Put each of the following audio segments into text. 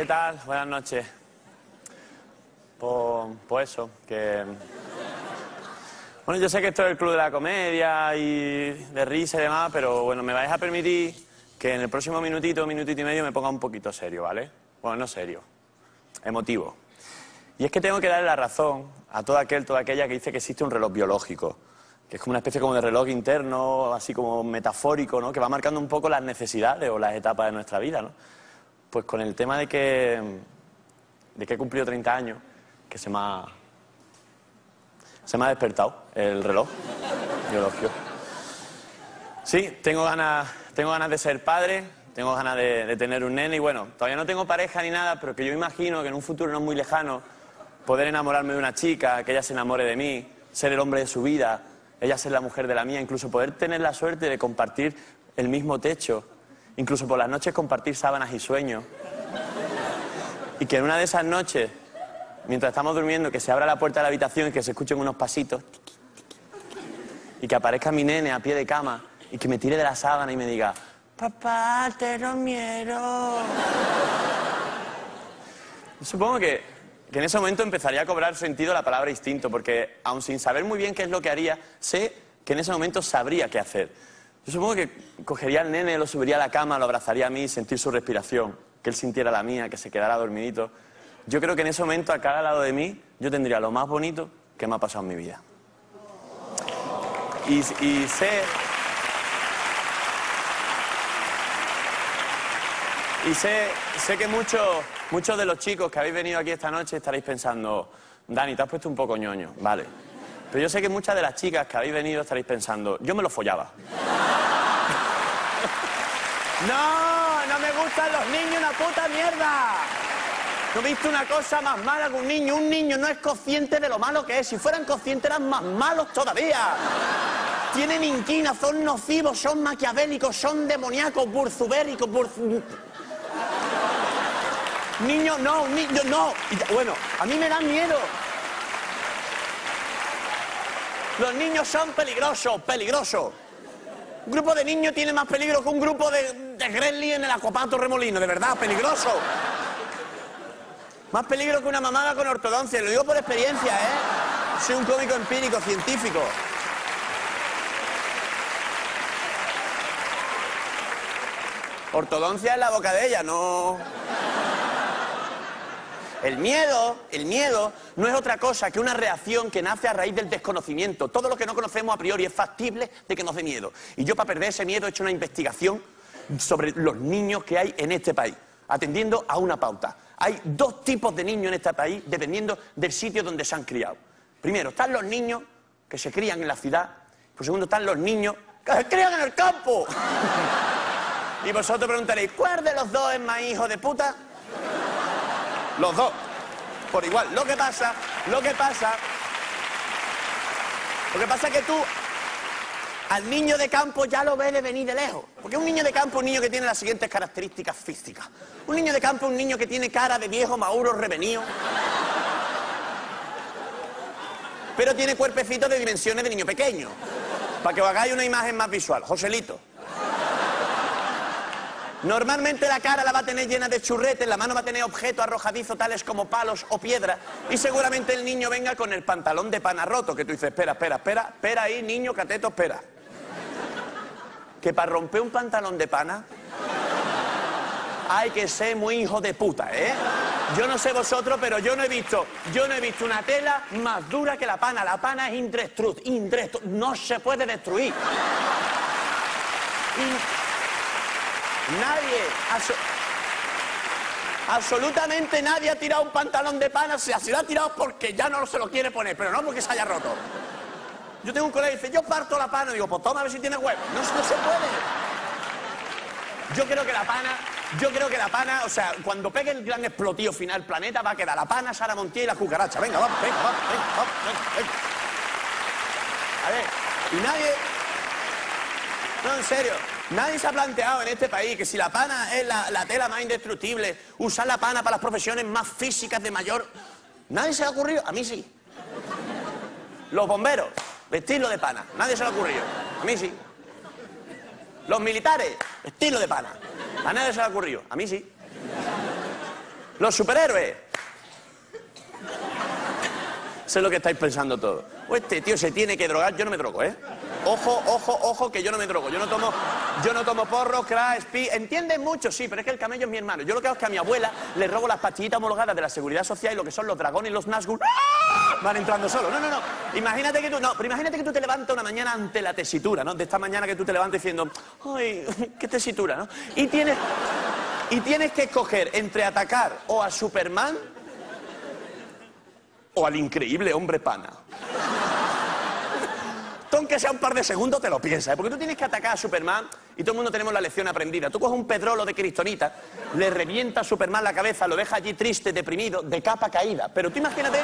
¿Qué tal? Buenas noches. Pues, pues eso, que... Bueno, yo sé que esto es el club de la comedia y de risa y demás, pero bueno, me vais a permitir que en el próximo minutito, minutito y medio me ponga un poquito serio, ¿vale? Bueno, no serio, emotivo. Y es que tengo que darle la razón a todo aquel, toda aquella que dice que existe un reloj biológico, que es como una especie como de reloj interno, así como metafórico, ¿no? Que va marcando un poco las necesidades o las etapas de nuestra vida, ¿no? Pues con el tema de que, de que he cumplido 30 años, que se me ha, se me ha despertado el reloj biológico. Sí, tengo ganas, tengo ganas de ser padre, tengo ganas de, de tener un nene y bueno, todavía no tengo pareja ni nada, pero que yo imagino que en un futuro no muy lejano poder enamorarme de una chica, que ella se enamore de mí, ser el hombre de su vida, ella ser la mujer de la mía, incluso poder tener la suerte de compartir el mismo techo, incluso por las noches compartir sábanas y sueños. Y que en una de esas noches, mientras estamos durmiendo, que se abra la puerta de la habitación y que se escuchen unos pasitos, y que aparezca mi nene a pie de cama y que me tire de la sábana y me diga, papá, te lo miedo. Supongo que, que en ese momento empezaría a cobrar sentido la palabra instinto, porque aun sin saber muy bien qué es lo que haría, sé que en ese momento sabría qué hacer. Yo supongo que cogería al nene, lo subiría a la cama, lo abrazaría a mí, sentir su respiración, que él sintiera la mía, que se quedara dormidito. Yo creo que en ese momento, a cada lado de mí, yo tendría lo más bonito que me ha pasado en mi vida. Y, y sé. Y sé, sé que muchos, muchos de los chicos que habéis venido aquí esta noche estaréis pensando, Dani, te has puesto un poco ñoño, vale. Pero yo sé que muchas de las chicas que habéis venido estaréis pensando, yo me lo follaba. No, no me gustan los niños, una puta mierda. ¿No he visto una cosa más mala que un niño? Un niño no es consciente de lo malo que es. Si fueran conscientes eran más malos todavía. Tienen inquina, son nocivos, son maquiavélicos, son demoníacos, burzubéricos, burzu... Niño, no, niño, no. Bueno, a mí me dan miedo. Los niños son peligrosos, peligrosos. Un grupo de niños tiene más peligro que un grupo de, de gremlins en el acopato remolino, de verdad, peligroso. Más peligro que una mamada con ortodoncia, lo digo por experiencia, ¿eh? Soy un cómico empírico, científico. Ortodoncia en la boca de ella, no. El miedo, el miedo no es otra cosa que una reacción que nace a raíz del desconocimiento. Todo lo que no conocemos a priori es factible de que nos dé miedo. Y yo para perder ese miedo he hecho una investigación sobre los niños que hay en este país, atendiendo a una pauta. Hay dos tipos de niños en este país dependiendo del sitio donde se han criado. Primero, están los niños que se crían en la ciudad. Por segundo, están los niños que se crían en el campo. y vosotros preguntaréis, ¿cuál de los dos es más hijo de puta? Los dos. Por igual. Lo que pasa, lo que pasa. Lo que pasa es que tú al niño de campo ya lo ves de venir de lejos. Porque un niño de campo es un niño que tiene las siguientes características físicas. Un niño de campo es un niño que tiene cara de viejo, mauro, revenido. Pero tiene cuerpecito de dimensiones de niño pequeño. Para que os hagáis una imagen más visual. Joselito. Normalmente la cara la va a tener llena de churretes, la mano va a tener objetos arrojadizos tales como palos o piedras y seguramente el niño venga con el pantalón de pana roto, que tú dices, espera, espera, espera, espera ahí, niño, cateto, espera. Que para romper un pantalón de pana hay que ser muy hijo de puta, ¿eh? Yo no sé vosotros, pero yo no he visto, yo no he visto una tela más dura que la pana. La pana es indestructible, no se puede destruir. Nadie, abso- absolutamente nadie ha tirado un pantalón de pana, se lo ha tirado porque ya no se lo quiere poner, pero no porque se haya roto. Yo tengo un colega que dice, yo parto la pana, y digo, pues toma a ver si tiene huevo. No, no se puede. Yo creo que la pana, yo creo que la pana, o sea, cuando pegue el gran explotivo final planeta, va a quedar la pana, Sara Montiel y la cucaracha. Venga, vamos, venga, vamos, venga, vamos, venga, venga. A ver, y nadie, no, en serio. Nadie se ha planteado en este país que si la pana es la, la tela más indestructible, usar la pana para las profesiones más físicas de mayor. Nadie se ha ocurrido. A mí sí. Los bomberos, vestirlo de pana. Nadie se le ha ocurrido. A mí sí. Los militares, vestirlo de pana. A nadie se le ha ocurrido. A mí sí. Los superhéroes. Sé lo que estáis pensando todos. Este tío se tiene que drogar, yo no me drogo, ¿eh? Ojo, ojo, ojo, que yo no me drogo. Yo no tomo, yo no tomo porro, crack, speed. ¿Entienden mucho? Sí, pero es que el camello es mi hermano. Yo lo que hago es que a mi abuela le robo las pastillitas homologadas de la Seguridad Social y lo que son los dragones y los Nazgûl ¡ah! van entrando solos. No, no, no. Imagínate que tú, no, pero imagínate que tú te levantas una mañana ante la tesitura, ¿no? De esta mañana que tú te levantas diciendo, ay, qué tesitura, ¿no? Y tienes, y tienes que escoger entre atacar o a Superman o al increíble hombre pana. Tú aunque sea un par de segundos te lo piensas, ¿eh? porque tú tienes que atacar a Superman y todo el mundo tenemos la lección aprendida. Tú coges un pedrolo de cristonita, le revienta a Superman la cabeza, lo deja allí triste, deprimido, de capa caída. Pero tú imagínate,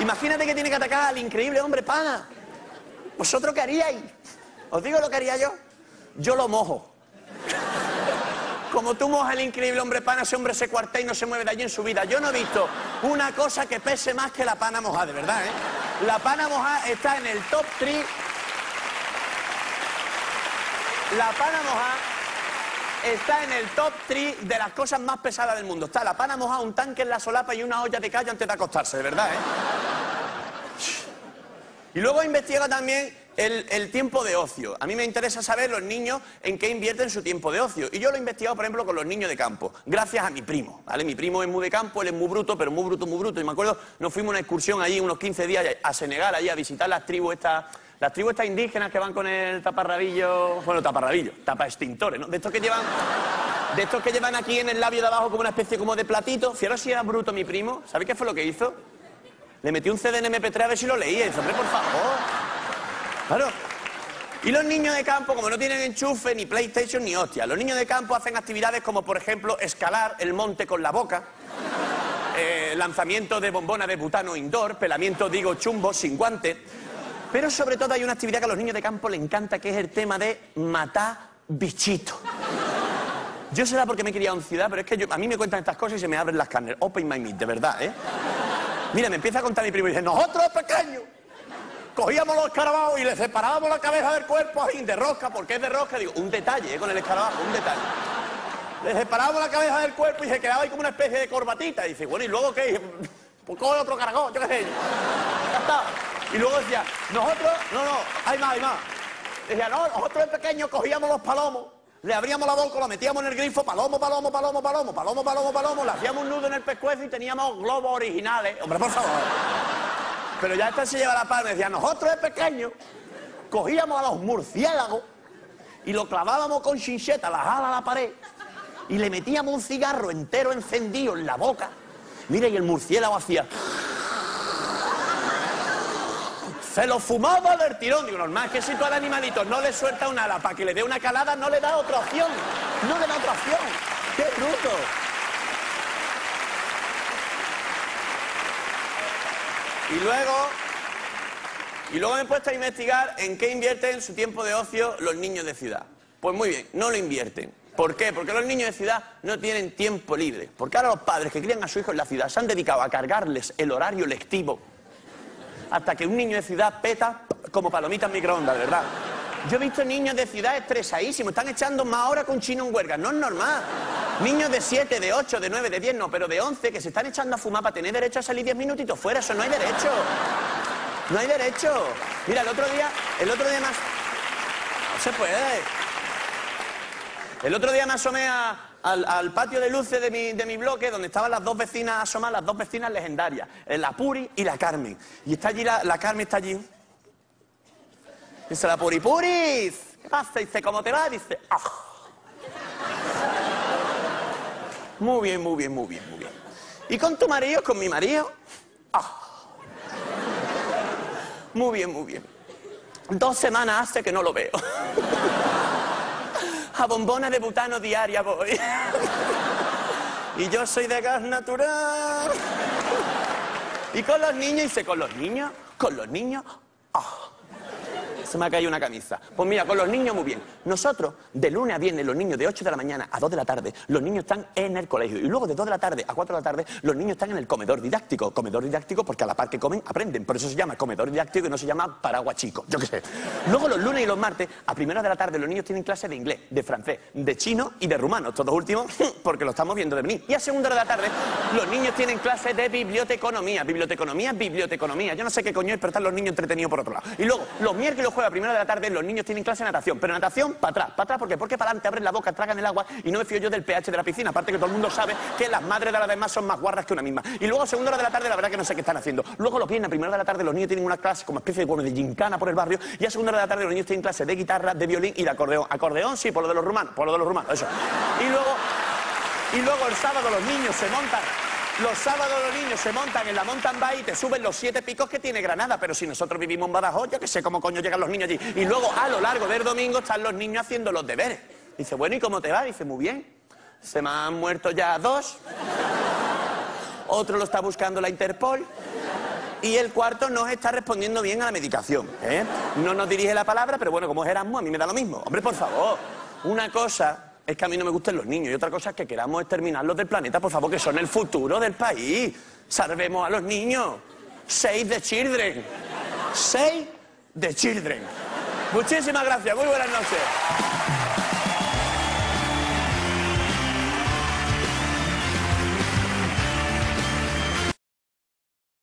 imagínate que tiene que atacar al increíble hombre pana. ¿Vosotros qué haríais? ¿Os digo lo que haría yo? Yo lo mojo. Como tú mojas el increíble hombre pana, ese hombre se cuartea y no se mueve de allí en su vida. Yo no he visto una cosa que pese más que la pana mojada, de verdad, ¿eh? La pana mojada está en el top 3. La pana mojada está en el top 3 de las cosas más pesadas del mundo. Está la pana mojada, un tanque en la solapa y una olla de callo antes de acostarse, de verdad, ¿eh? Y luego investiga también el, tiempo de ocio. A mí me interesa saber los niños en qué invierten su tiempo de ocio. Y yo lo he investigado, por ejemplo, con los niños de campo, gracias a mi primo. ¿vale? Mi primo es muy de campo, él es muy bruto, pero muy bruto, muy bruto. Y me acuerdo, nos fuimos a una excursión allí unos 15 días a Senegal, allí a visitar las tribus estas. Las tribus estas indígenas que van con el taparrabillo, bueno, taparrabillo, tapa extintores, ¿no? De estos que llevan, de estos que llevan aquí en el labio de abajo como una especie como de platito. Fijaros si era bruto mi primo. ¿Sabéis qué fue lo que hizo? Le metí un CD en MP3 a ver si lo leía. Dice, hombre, por favor. Claro. Y los niños de campo, como no tienen enchufe, ni PlayStation, ni hostia, los niños de campo hacen actividades como, por ejemplo, escalar el monte con la boca, eh, lanzamiento de bombona de butano indoor, pelamiento, digo, chumbo, sin guante. Pero sobre todo hay una actividad que a los niños de campo les encanta, que es el tema de matar bichitos. Yo será porque me he criado en ciudad, pero es que yo, a mí me cuentan estas cosas y se me abren las carnes. Open my meat, de verdad, ¿eh? Mira, me empieza a contar mi primo y dice, nosotros pequeños cogíamos los escarabajos y le separábamos la cabeza del cuerpo así, de rosca, porque es de rosca. Digo, un detalle, ¿eh? con el escarabajo, un detalle. Le separábamos la cabeza del cuerpo y se quedaba ahí como una especie de corbatita. Y dice, bueno, ¿y luego qué? Pues coge otro caragón, yo qué sé. Ya está. Y luego decía, nosotros, no, no, hay más, hay más. Decía, no, nosotros de pequeños cogíamos los palomos, le abríamos la boca, lo metíamos en el grifo, palomo, palomo, palomo, palomo, palomo, palomo, palomo, le hacíamos un nudo en el pescuezo y teníamos globos originales. Hombre, por favor. Pero ya esta se lleva la palma. Decía, nosotros de pequeños cogíamos a los murciélagos y lo clavábamos con chincheta, las alas a la pared y le metíamos un cigarro entero encendido en la boca. Mira, y el murciélago hacía... Se lo fumaba del tirón. Digo, normal, que si tú al animalito no le suelta una ala para que le dé una calada, no le da otra opción. No le da otra opción. ¡Qué bruto! Y luego, y luego me he puesto a investigar en qué invierten su tiempo de ocio los niños de ciudad. Pues muy bien, no lo invierten. ¿Por qué? Porque los niños de ciudad no tienen tiempo libre. Porque ahora los padres que crían a su hijo en la ciudad se han dedicado a cargarles el horario lectivo hasta que un niño de ciudad peta como palomita en microondas, de verdad. Yo he visto niños de ciudad estresadísimos, están echando más horas con chino en huelga, no es normal. Niños de 7, de 8, de 9, de 10, no, pero de 11 que se están echando a fumar para tener derecho a salir 10 minutitos fuera, eso no hay derecho. No hay derecho. Mira, el otro día, el otro día más... No se puede. El otro día asomé a, al, al, patio de luces de mi, de mi, bloque, donde estaban las dos vecinas asomadas, las dos vecinas legendarias, la Puri y la Carmen. Y está allí, la, la Carmen está allí. Dice la Puri, Puris, ¿qué pasa? Dice, ¿cómo te va? Dice, ¡ah! Muy bien, muy bien, muy bien, muy bien. ¿Y con tu marido? ¿Con mi marido? ¡ah! Muy bien, muy bien. Dos semanas hace que no lo veo. A bombona de butano diaria voy. Y yo soy de gas natural. Y con los niños, dice, ¿con los niños? ¿Con los niños? ¡ah! Se me ha caído una camisa. Pues mira, con los niños muy bien. Nosotros, de lunes a viernes, los niños de 8 de la mañana a 2 de la tarde, los niños están en el colegio. Y luego de 2 de la tarde a 4 de la tarde, los niños están en el comedor didáctico. Comedor didáctico porque a la par que comen, aprenden. Por eso se llama comedor didáctico y no se llama paraguas chico. Yo qué sé. Luego los lunes y los martes, a primera de la tarde, los niños tienen clase de inglés, de francés, de chino y de rumano. Todos últimos, porque lo estamos viendo de venir. Y a segunda hora de la tarde, los niños tienen clase de biblioteconomía. Biblioteconomía, biblioteconomía. Yo no sé qué coño es, pero están los niños entretenidos por otro lado. Y luego, los miércoles y los jueves a primera de la tarde, los niños tienen clase de natación. Pero natación, para atrás. ¿Para atrás por? Porque para adelante abren la boca, tragan el agua y no me fío yo del pH de la piscina. Aparte que todo el mundo sabe que las madres de las demás son más guarras que una misma. Y luego, a segunda hora de la tarde, la verdad que no sé qué están haciendo. Luego, los viernes a primera de la tarde, los niños tienen una clase como especie de, bueno, de gincana por el barrio. Y a segunda hora de la tarde, los niños tienen clase de guitarra, de violín y de acordeón. Acordeón, sí, por lo de los rumanos. Por lo de los rumanos, eso. Y luego, y luego el sábado los niños se montan los sábados los niños se montan en la mountain bike y te suben los siete picos que tiene Granada. Pero si nosotros vivimos en Badajoz, yo que sé cómo coño llegan los niños allí. Y luego a lo largo del domingo están los niños haciendo los deberes. Dice, bueno, ¿y cómo te va? Dice, muy bien. Se me han muerto ya dos. Otro lo está buscando la Interpol. Y el cuarto no está respondiendo bien a la medicación. ¿eh? No nos dirige la palabra, pero bueno, como es Erasmus, a mí me da lo mismo. Hombre, por favor. Una cosa es que a mí no me gusten los niños y otra cosa es que queramos exterminarlos del planeta, por favor, que son el futuro del país. Salvemos a los niños. Save the children. Save the children. Muchísimas gracias. Muy buenas noches.